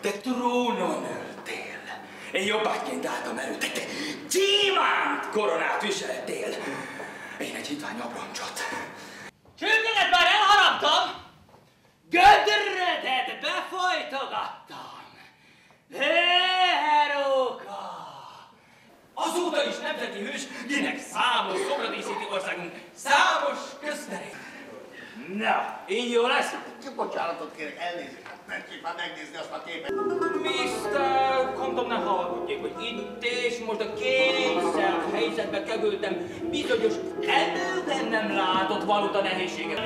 Te trónon ültél. Én jobbágyként álltam előtte. Te gyémánt koronát viseltél. Én egy hitvány abroncsot. Csőkenet már elharaptam! Gödredet befolytogattam! Heróka! Azóta is nemzeti hős, kinek számos szobra díszíti országunk, számos közterét. Na, így jó lesz? Bocsánatot kérek, elnézést, hát nem már megnézni azt a képet. Mr. Condom, ne hallgatjék, hogy itt és most a kényszer helyzetbe kerültem bizonyos előben nem látott valuta nehézséget. A